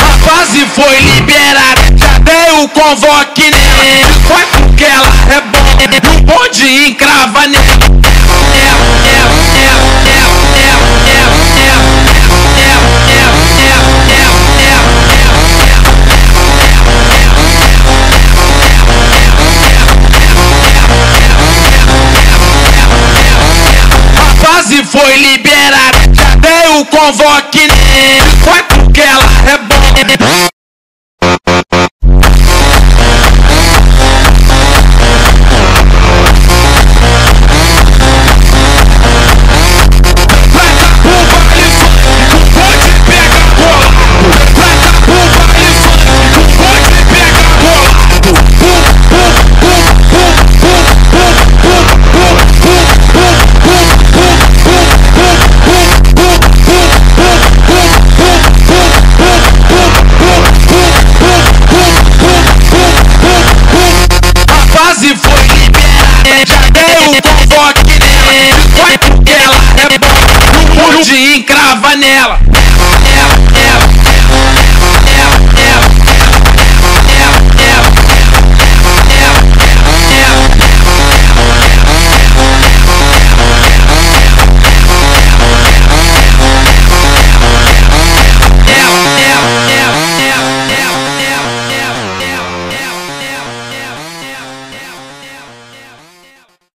A fase foi liberada, dei o convoque nela. Foi porque ela é boa, no bonde encrava nela. A fase foi liberada, convoque porque ela